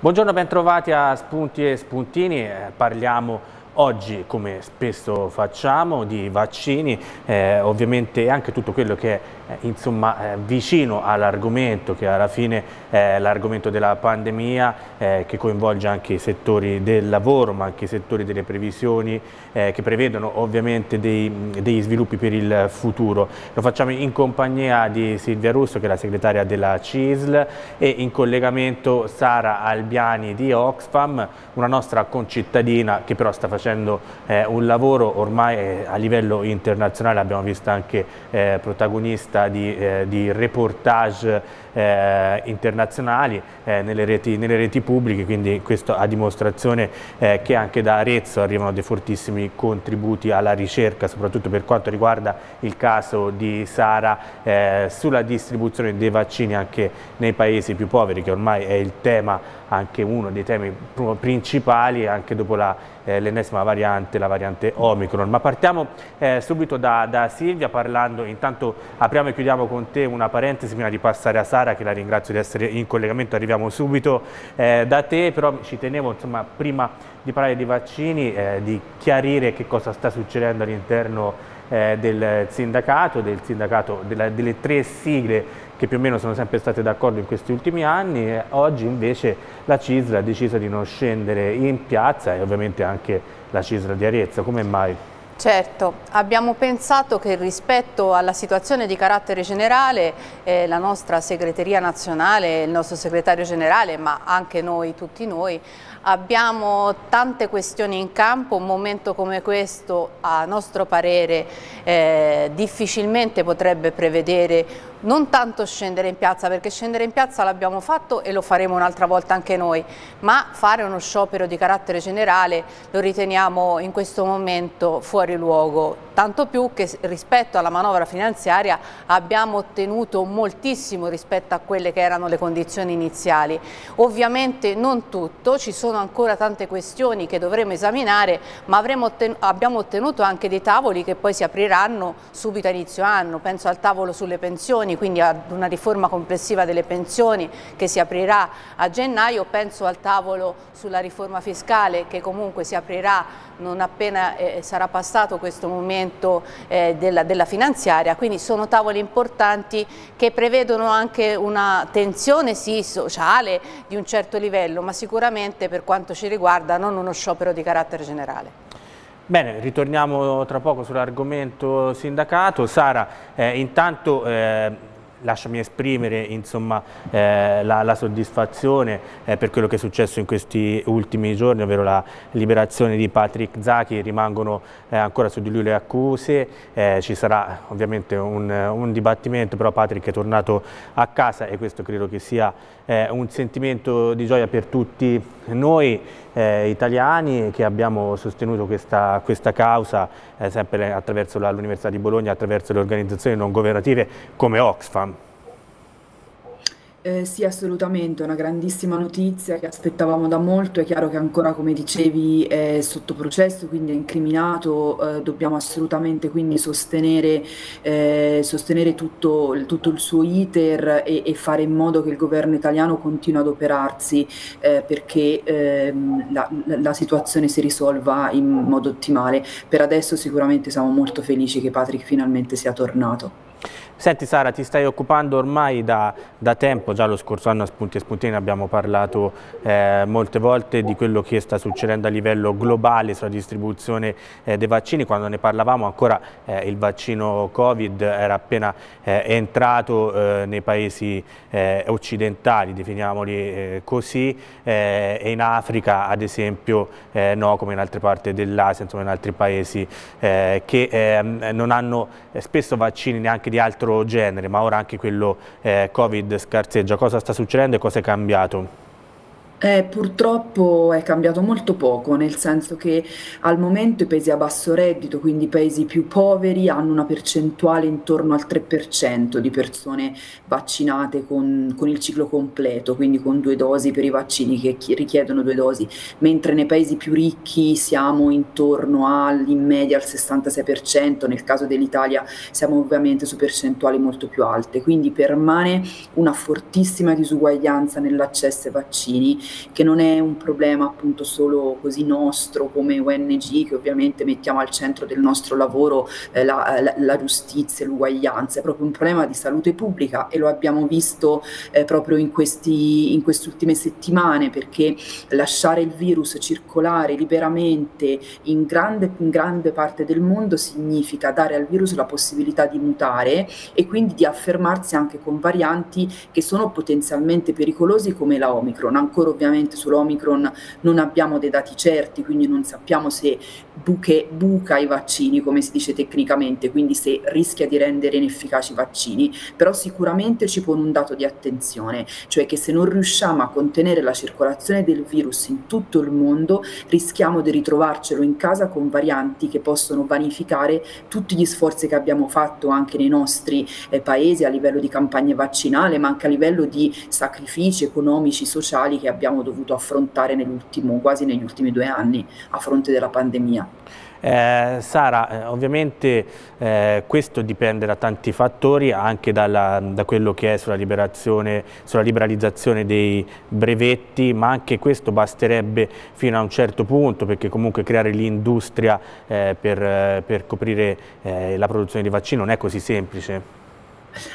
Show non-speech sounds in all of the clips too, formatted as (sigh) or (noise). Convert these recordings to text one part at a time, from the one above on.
Buongiorno, bentrovati a Spunti e Spuntini, eh, parliamo oggi, come spesso facciamo, di vaccini, eh, ovviamente anche tutto quello che è insomma, eh, vicino all'argomento che alla fine è l'argomento della pandemia eh, che coinvolge anche i settori del lavoro ma anche i settori delle previsioni eh, che prevedono ovviamente dei, degli sviluppi per il futuro. Lo facciamo in compagnia di Silvia Russo che è la segretaria della CISL e in collegamento Sara Albiani di Oxfam, una nostra concittadina che però sta facendo eh, un lavoro ormai a livello internazionale, abbiamo visto anche protagonista possibilità di, eh, di reportage eh, internazionali eh, nelle, reti, nelle, reti, pubbliche, quindi questo a dimostrazione eh, che anche da Arezzo arrivano dei fortissimi contributi alla ricerca, soprattutto per quanto riguarda il caso di Sara eh, sulla distribuzione dei vaccini anche nei paesi più poveri, che ormai è il tema, anche uno dei temi principali, anche dopo eh, l'ennesima variante, la variante Omicron. Ma partiamo eh, subito da, da Silvia parlando, intanto apriamo e chiudiamo con te una parentesi prima di passare a Sara che la ringrazio di essere in collegamento, arriviamo subito eh, da te, però ci tenevo insomma, prima di parlare di vaccini eh, di chiarire che cosa sta succedendo all'interno eh, del sindacato, del sindacato della, delle tre sigle che più o meno sono sempre state d'accordo in questi ultimi anni, oggi invece la CISL ha deciso di non scendere in piazza e ovviamente anche la CISL di Arezzo, come mai? Certo, abbiamo pensato che rispetto alla situazione di carattere generale eh, la nostra segreteria nazionale, il nostro segretario generale, ma anche noi, tutti noi, abbiamo tante questioni in campo, un momento come questo a nostro parere eh, difficilmente potrebbe prevedere non tanto scendere in piazza, perché scendere in piazza l'abbiamo fatto e lo faremo un'altra volta anche noi, ma fare uno sciopero di carattere generale lo riteniamo in questo momento fuori luogo, tanto più che rispetto alla manovra finanziaria abbiamo ottenuto moltissimo rispetto a quelle che erano le condizioni iniziali. Ovviamente non tutto, ci sono ancora tante questioni che dovremo esaminare, ma otten abbiamo ottenuto anche dei tavoli che poi si apriranno subito a inizio anno, penso al tavolo sulle pensioni, quindi ad una riforma complessiva delle pensioni che si aprirà a gennaio, penso al tavolo sulla riforma fiscale che comunque si aprirà non appena eh, sarà passato questo momento eh, della, della finanziaria, quindi sono tavoli importanti che prevedono anche una tensione sì, sociale di un certo livello, ma sicuramente per quanto ci riguarda non uno sciopero di carattere generale. Bene, ritorniamo tra poco sull'argomento sindacato. Sara, eh, intanto eh, lasciami esprimere insomma, eh, la, la, soddisfazione eh, per quello che è successo in questi ultimi giorni, ovvero la liberazione di Patrick Zaki, rimangono eh, ancora su di lui le accuse, eh, ci sarà ovviamente un, un, dibattimento, però Patrick è tornato a casa e questo credo che sia eh, un sentimento di gioia per tutti noi eh, italiani che abbiamo sostenuto questa, questa causa sempre attraverso l'Università di Bologna, attraverso le organizzazioni non governative come Oxfam. Eh, sì, assolutamente, una grandissima notizia che aspettavamo da molto, è chiaro che ancora, come dicevi, è sotto processo, quindi è incriminato, eh, dobbiamo assolutamente quindi sostenere, eh, sostenere tutto, tutto, il suo iter e, e, fare in modo che il governo italiano continui ad operarsi eh, perché ehm, la, la, situazione si risolva in modo ottimale. Per adesso sicuramente siamo molto felici che Patrick finalmente sia tornato. Senti Sara, ti stai occupando ormai da, da, tempo, già lo scorso anno a Spunti e Spuntini abbiamo parlato eh, molte volte di quello che sta succedendo a livello globale sulla distribuzione eh, dei vaccini, quando ne parlavamo ancora eh, il vaccino Covid era appena eh, entrato eh, nei paesi eh, occidentali, definiamoli così, e in Africa ad esempio no, come in altre parti dell'Asia, insomma in altri paesi che ehm, non hanno spesso vaccini neanche di altro altro genere, ma ora anche quello eh, Covid scarseggia. Cosa sta succedendo e cosa è cambiato? Eh, purtroppo è cambiato molto poco, nel senso che al momento i paesi a basso reddito, quindi i paesi più poveri, hanno una percentuale intorno al 3% di persone vaccinate con, con, il ciclo completo, quindi con due dosi per i vaccini che richiedono due dosi, mentre nei paesi più ricchi siamo intorno all'in media al 66%, nel caso dell'Italia siamo ovviamente su percentuali molto più alte, quindi permane una fortissima disuguaglianza nell'accesso ai vaccini che non è un problema appunto solo così nostro come ONG che ovviamente mettiamo al centro del nostro lavoro eh, la, la, la, giustizia, l'uguaglianza, è proprio un problema di salute pubblica e lo abbiamo visto eh, proprio in, questi, in queste ultime settimane perché lasciare il virus circolare liberamente in grande, in grande parte del mondo significa dare al virus la possibilità di mutare e quindi di affermarsi anche con varianti che sono potenzialmente pericolosi come la Omicron. Ancora ovviamente sull'Omicron non abbiamo dei dati certi, quindi non sappiamo se buche, buca i vaccini, come si dice tecnicamente, quindi se rischia di rendere inefficaci i vaccini, però sicuramente ci pone un dato di attenzione, cioè che se non riusciamo a contenere la circolazione del virus in tutto il mondo, rischiamo di ritrovarcelo in casa con varianti che possono vanificare tutti gli sforzi che abbiamo fatto anche nei nostri eh, paesi a livello di campagna vaccinale, ma anche a livello di sacrifici economici, sociali che abbiamo dovuto affrontare quasi negli ultimi due anni a fronte della pandemia. Eh, Sara, eh, ovviamente eh, questo dipende da tanti fattori, anche dalla, da quello che è sulla, sulla, liberalizzazione dei brevetti, ma anche questo basterebbe fino a un certo punto, perché comunque creare l'industria eh, per, per, coprire eh, la produzione di vaccini non è così semplice.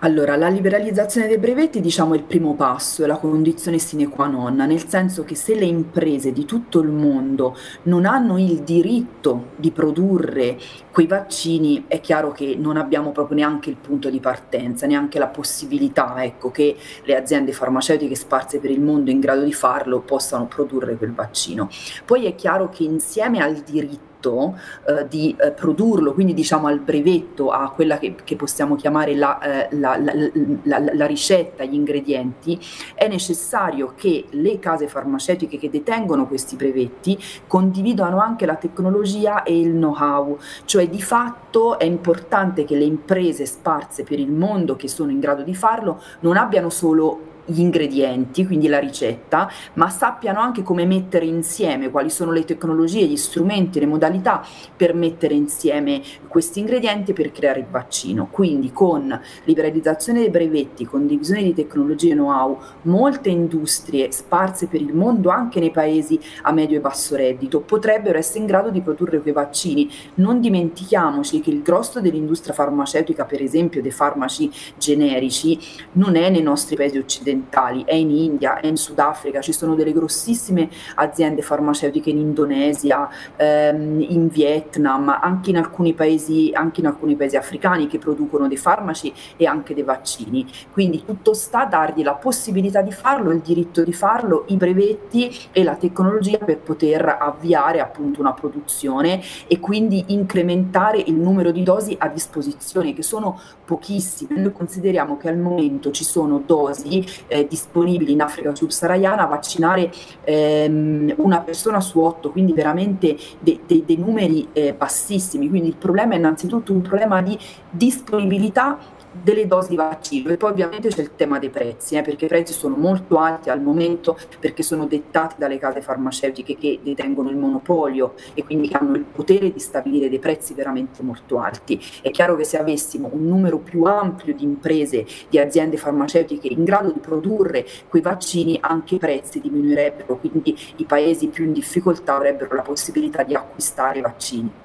Allora, la liberalizzazione dei brevetti, diciamo, è il primo passo, è la condizione sine qua non, nel senso che se le imprese di tutto il mondo non hanno il diritto di produrre quei vaccini, è chiaro che non abbiamo proprio neanche il punto di partenza, neanche la possibilità, ecco, che le aziende farmaceutiche sparse per il mondo in grado di farlo possano produrre quel vaccino. Poi è chiaro che insieme al diritto diritto eh, di eh, produrlo, quindi diciamo al brevetto, a quella che, che possiamo chiamare la, eh, la, la, la, ricetta, gli ingredienti, è necessario che le case farmaceutiche che detengono questi brevetti condividano anche la tecnologia e il know-how, cioè di fatto è importante che le imprese sparse per il mondo che sono in grado di farlo non abbiano solo gli ingredienti, quindi la ricetta, ma sappiano anche come mettere insieme, quali sono le tecnologie, gli strumenti, le modalità per mettere insieme questi ingredienti per creare il vaccino. Quindi con liberalizzazione dei brevetti, condivisione di tecnologie e know-how, molte industrie sparse per il mondo, anche nei paesi a medio e basso reddito, potrebbero essere in grado di produrre quei vaccini. Non dimentichiamoci che il grosso dell'industria farmaceutica, per esempio dei farmaci generici, non è nei nostri paesi occidentali occidentali, è in India, è in Sudafrica, ci sono delle grossissime aziende farmaceutiche in Indonesia, ehm, in Vietnam, anche in, alcuni paesi, anche in alcuni paesi africani che producono dei farmaci e anche dei vaccini. Quindi tutto sta a dargli la possibilità di farlo, il diritto di farlo, i brevetti e la tecnologia per poter avviare appunto una produzione e quindi incrementare il numero di dosi a disposizione che sono pochissime. Noi consideriamo che al momento ci sono dosi eh, disponibili in Africa subsahariana, vaccinare ehm, una persona su otto, quindi veramente de, de, dei numeri eh, bassissimi. Quindi il problema è innanzitutto un problema di disponibilità delle dosi di vaccino e poi ovviamente c'è il tema dei prezzi, eh, perché i prezzi sono molto alti al momento perché sono dettati dalle case farmaceutiche che detengono il monopolio e quindi hanno il potere di stabilire dei prezzi veramente molto alti. È chiaro che se avessimo un numero più ampio di imprese, di aziende farmaceutiche in grado di produrre quei vaccini, anche i prezzi diminuirebbero, quindi i paesi più in difficoltà avrebbero la possibilità di acquistare i vaccini.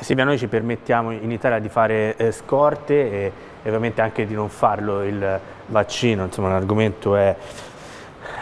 Silvia, noi ci permettiamo in Italia di fare eh, scorte e, e, ovviamente anche di non farlo il vaccino, insomma l'argomento è,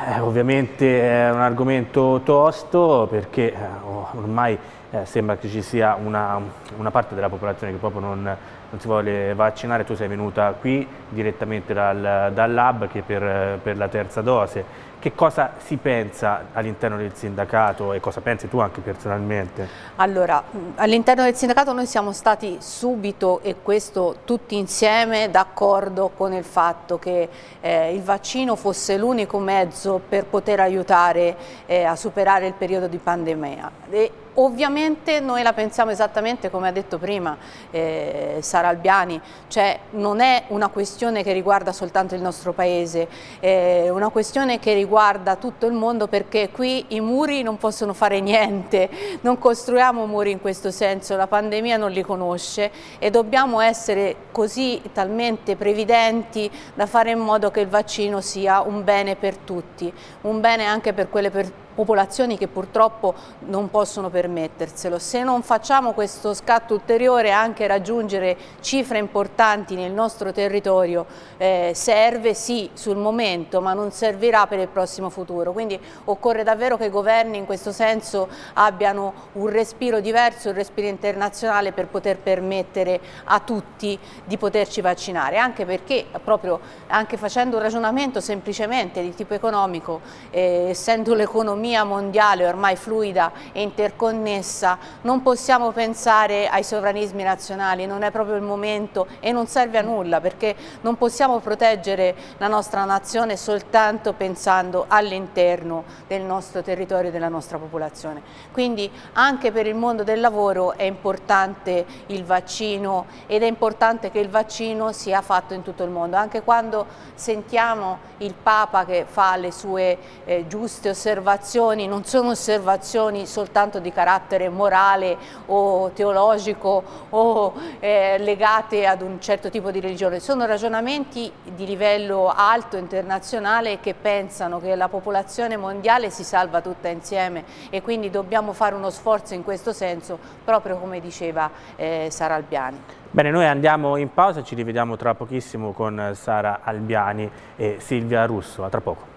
è, ovviamente è un argomento tosto perché eh, ormai eh, sembra che ci sia una, una, parte della popolazione che proprio non, non, si vuole vaccinare, tu sei venuta qui direttamente dal, dal lab che per, per la terza dose che cosa si pensa all'interno del sindacato e cosa pensi tu anche personalmente? Allora, all'interno del sindacato noi siamo stati subito e questo tutti insieme d'accordo con il fatto che eh, il vaccino fosse l'unico mezzo per poter aiutare eh, a superare il periodo di pandemia. E Ovviamente noi la pensiamo esattamente come ha detto prima eh, Sara Albiani, cioè non è una questione che riguarda soltanto il nostro paese, è una questione che riguarda tutto il mondo perché qui i muri non possono fare niente, non costruiamo muri in questo senso, la pandemia non li conosce e dobbiamo essere così talmente previdenti da fare in modo che il vaccino sia un bene per tutti, un bene anche per quelle persone popolazioni che purtroppo non possono permetterselo. Se non facciamo questo scatto ulteriore anche raggiungere cifre importanti nel nostro territorio eh, serve sì sul momento ma non servirà per il prossimo futuro. Quindi occorre davvero che i governi in questo senso abbiano un respiro diverso, un respiro internazionale per poter permettere a tutti di poterci vaccinare. Anche perché proprio anche facendo un ragionamento semplicemente di tipo economico, eh, essendo (laughs) l'economia l'economia mondiale ormai fluida e interconnessa, non possiamo pensare ai sovranismi nazionali, non è proprio il momento e non serve a nulla perché non possiamo proteggere la nostra nazione soltanto pensando all'interno del nostro territorio e della nostra popolazione. Quindi anche per il mondo del lavoro è importante il vaccino ed è importante che il vaccino sia fatto in tutto il mondo, anche quando sentiamo il Papa che fa le sue eh, giuste osservazioni osservazioni non sono osservazioni soltanto di carattere morale o teologico o eh, legate ad un certo tipo di religione, sono ragionamenti di livello alto internazionale che pensano che la popolazione mondiale si salva tutta insieme e quindi dobbiamo fare uno sforzo in questo senso proprio come diceva eh, Sara Albiani. Bene, noi andiamo in pausa, ci rivediamo tra pochissimo con Sara Albiani e Silvia Russo, a tra poco.